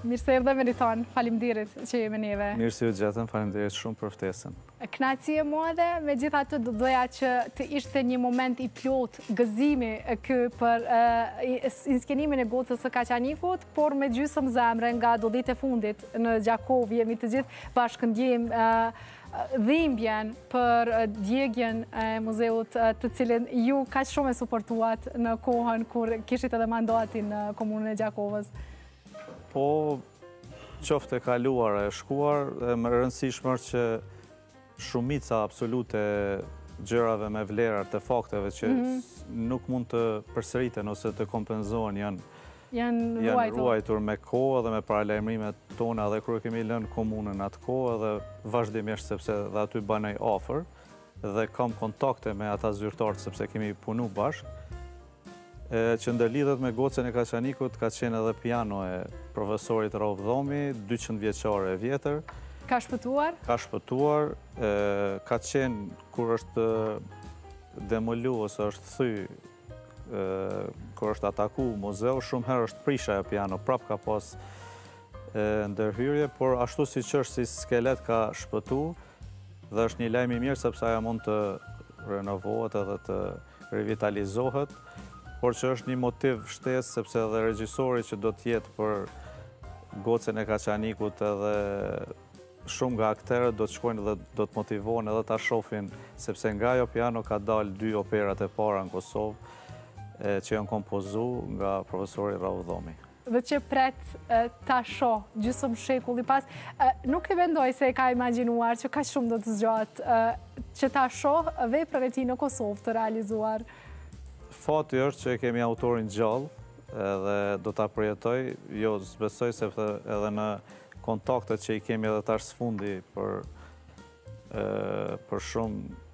Mirë se erdhe Meriton, faleminderit që je me neve. Mirë se ju gjeta, faleminderit shumë për ftesën. Kënaqësi e imja dhe megjithatë doja që të ishte një moment i plot gëzimi ky për inskenimin e Gocës së Kaçanikut, por me gjysëm zemre nga ndodhitë e fundit në Gjakovë jemi të gjithë bashkëndjejmë dhimbjen për djegjen e muzeut të cilin ju kaq shumë e suportuat në kohën kur kishit edhe mandatin në komunën e Gjakovës? Po, qoftë e kaluar e shkuar, e më rëndësishme është që shumica absolute e gjërave me vlerë, artefakteve që mhm. nuk mund të përsëriten ose të kompenzohen janë janë ruajtur me kohë dhe me paralajmërimet tona edhe kur e kemi lënë komunën atë kohë dhe vazhdimisht sepse dhe aty banoj afër dhe kam kontakte me ata zyrtartë sepse kemi punu bashkë, që ndërlidhet me Gocën e Kaçanikut, ka qenë edhe piano e profesorit Rauf Dhomi, 200 vjeçare e vjetër. Ka shpëtuar? Ka shpëtuar, ka qenë kur është demolu ose është thy Kur është ataku muzeu, shumë herë është prish ajo piano, prap ka pas ndërhyrje, por ashtu siç është si skelet ka shpëtu, dhe është një lajm i mirë, sepse ajo mund të renovohet edhe të revitalizohet, por që është një motiv shtesë, sepse edhe regjisori që do të jetë për Gocën e Kaçanikut edhe Shumë nga aktorët do të shkojnë dhe do të motivohen edhe ta shofin, sepse nga ajo piano ka dalë dy operat e para në Kosovë, që janë kompozu nga profesori Rauf Dhomi. Dhe që pret ta shoh gjysëm shekull pas, nuk e mendoj se e ka imagjinuar që kaq shumë do të zgjatë, që ta shoh veprën e tij në Kosovë të realizuar. Fati është që e kemi autorin gjallë, Edhe do ta përjetojë, jo s'besoj se edhe në kontaktet që i kemi edhe tash së fundi për për shumë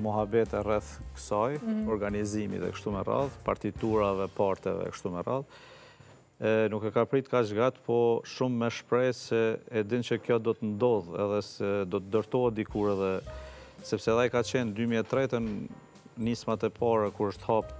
muhabete rreth kësaj, mhm. organizimi dhe kështu me radhë, partiturave, parteve, kështu me radhë, nuk e ka prit kaq gjatë, po shumë me shpresë se e din që kjo do të ndodhë edhe se do të dërtojë dikur edhe, sepse edhe ai ka qenë 2003-tën nismat e para kur është hapë